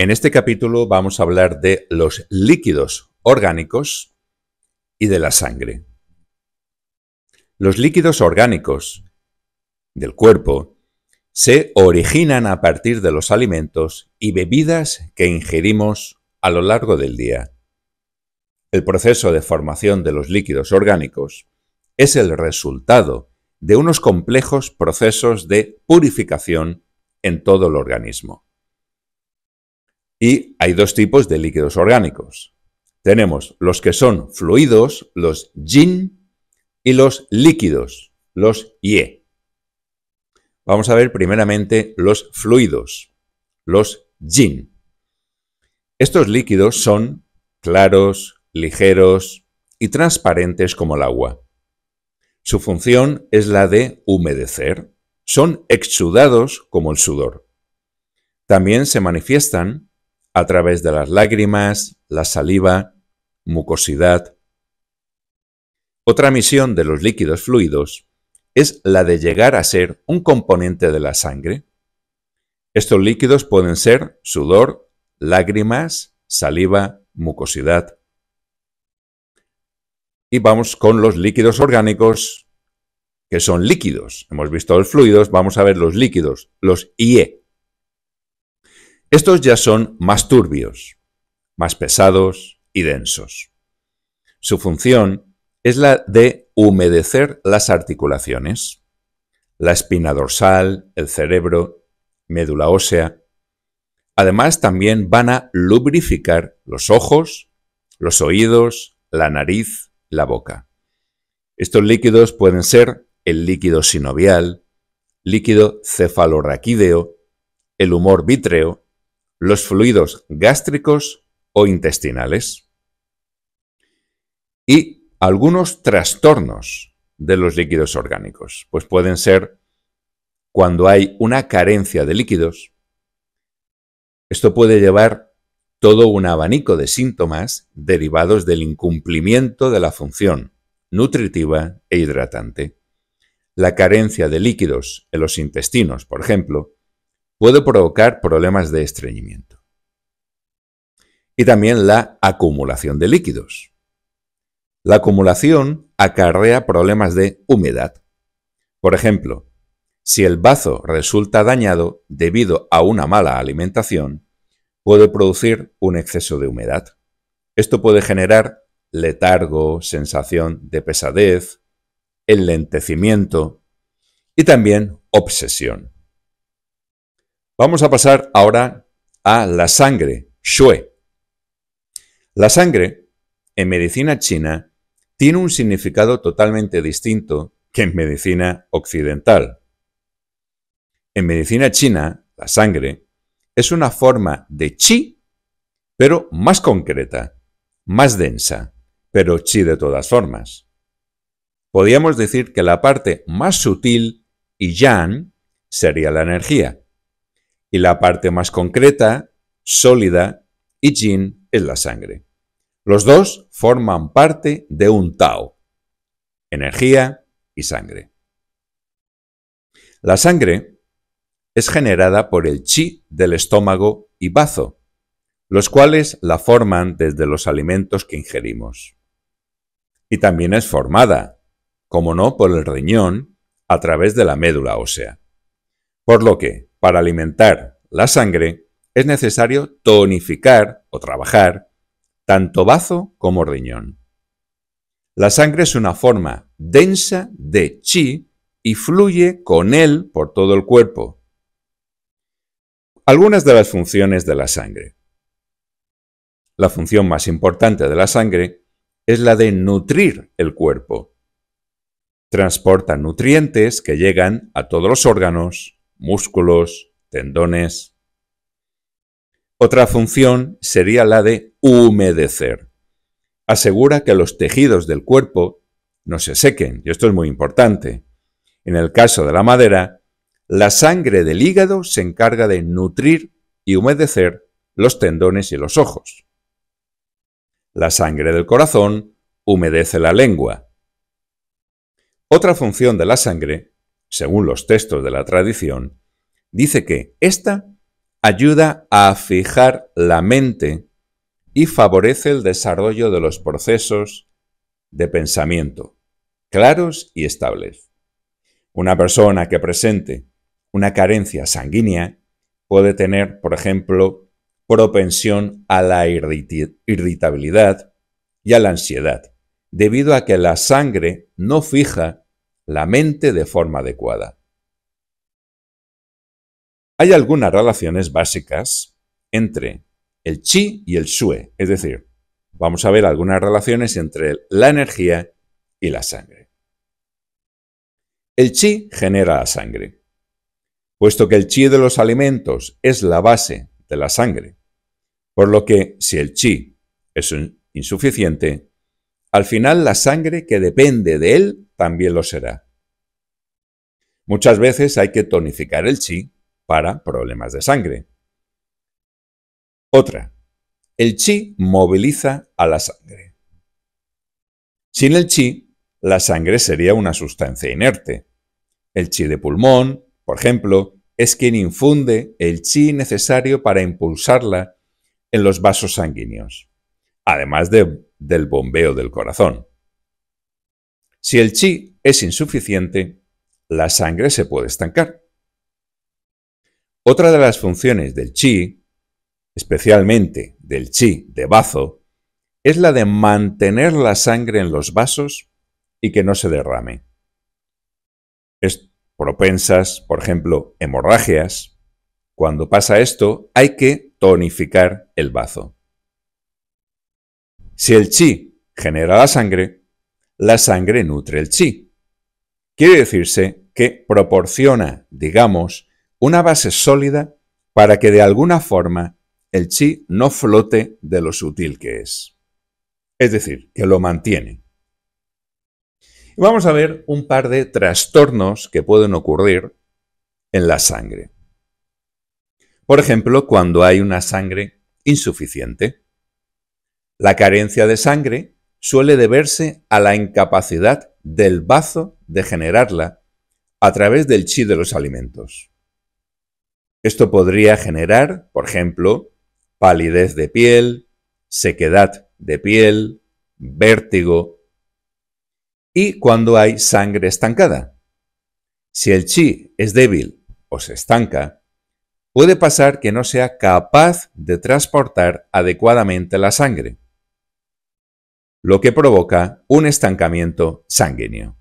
En este capítulo vamos a hablar de los líquidos orgánicos y de la sangre. Los líquidos orgánicos del cuerpo se originan a partir de los alimentos y bebidas que ingerimos a lo largo del día. El proceso de formación de los líquidos orgánicos es el resultado de unos complejos procesos de purificación en todo el organismo. Y hay dos tipos de líquidos orgánicos. Tenemos los que son fluidos, los yin, y los líquidos, los ye. Vamos a ver primeramente los fluidos, los yin. Estos líquidos son claros, ligeros y transparentes como el agua. Su función es la de humedecer. Son exudados como el sudor. También se manifiestan a través de las lágrimas, la saliva, mucosidad. Otra misión de los líquidos fluidos es la de llegar a ser un componente de la sangre. Estos líquidos pueden ser sudor, lágrimas, saliva, mucosidad. Y vamos con los líquidos orgánicos, que son líquidos. Hemos visto los fluidos, vamos a ver los líquidos, los IE. Estos ya son más turbios, más pesados y densos. Su función es la de humedecer las articulaciones, la espina dorsal, el cerebro, médula ósea. Además, también van a lubrificar los ojos, los oídos, la nariz, la boca. Estos líquidos pueden ser el líquido sinovial, líquido cefalorraquídeo, el humor vítreo, los fluidos gástricos o intestinales. Y algunos trastornos de los líquidos orgánicos, pues pueden ser cuando hay una carencia de líquidos. Esto puede llevar todo un abanico de síntomas derivados del incumplimiento de la función nutritiva e hidratante. La carencia de líquidos en los intestinos, por ejemplo, puede provocar problemas de estreñimiento. Y también la acumulación de líquidos. La acumulación acarrea problemas de humedad. Por ejemplo, si el bazo resulta dañado debido a una mala alimentación, puede producir un exceso de humedad. Esto puede generar letargo, sensación de pesadez, enlentecimiento y también obsesión. Vamos a pasar ahora a la sangre, Shue. La sangre, en medicina china, tiene un significado totalmente distinto que en medicina occidental. En medicina china, la sangre es una forma de chi, pero más concreta, más densa, pero chi de todas formas. Podríamos decir que la parte más sutil y yang sería la energía, y la parte más concreta, sólida y jin es la sangre. Los dos forman parte de un Tao, energía y sangre. La sangre es generada por el chi del estómago y bazo, los cuales la forman desde los alimentos que ingerimos. Y también es formada, como no, por el riñón a través de la médula ósea. Por lo que, para alimentar la sangre, es necesario tonificar o trabajar tanto bazo como riñón. La sangre es una forma densa de chi y fluye con él por todo el cuerpo, algunas de las funciones de la sangre. La función más importante de la sangre es la de nutrir el cuerpo. Transporta nutrientes que llegan a todos los órganos, músculos, tendones. Otra función sería la de humedecer. Asegura que los tejidos del cuerpo no se sequen, y esto es muy importante. En el caso de la madera, la sangre del hígado se encarga de nutrir y humedecer los tendones y los ojos. La sangre del corazón humedece la lengua. Otra función de la sangre, según los textos de la tradición, dice que ésta ayuda a fijar la mente y favorece el desarrollo de los procesos de pensamiento claros y estables. Una persona que presente una carencia sanguínea puede tener, por ejemplo, propensión a la irritabilidad y a la ansiedad, debido a que la sangre no fija la mente de forma adecuada. Hay algunas relaciones básicas entre el chi y el sue, es decir, vamos a ver algunas relaciones entre la energía y la sangre. El chi genera la sangre. Puesto que el chi de los alimentos es la base de la sangre, por lo que si el chi es insuficiente, al final la sangre que depende de él también lo será. Muchas veces hay que tonificar el chi para problemas de sangre. Otra, el chi moviliza a la sangre. Sin el chi, la sangre sería una sustancia inerte. El chi de pulmón, por ejemplo, es quien infunde el chi necesario para impulsarla en los vasos sanguíneos, además del bombeo del corazón. Si el chi es insuficiente, la sangre se puede estancar. Otra de las funciones del chi, especialmente del chi de bazo, es la de mantener la sangre en los vasos y que no se derrame. Es propensas, por ejemplo, hemorragias. Cuando pasa esto, hay que tonificar el bazo. Si el chi genera la sangre, la sangre nutre el chi. Quiere decirse que proporciona, digamos, una base sólida para que de alguna forma el chi no flote de lo sutil que es. Es decir, que lo mantiene. Vamos a ver un par de trastornos que pueden ocurrir en la sangre. Por ejemplo, cuando hay una sangre insuficiente. La carencia de sangre suele deberse a la incapacidad del bazo de generarla a través del chi de los alimentos. Esto podría generar, por ejemplo, palidez de piel, sequedad de piel, vértigo y cuando hay sangre estancada. Si el chi es débil o se estanca, puede pasar que no sea capaz de transportar adecuadamente la sangre, lo que provoca un estancamiento sanguíneo.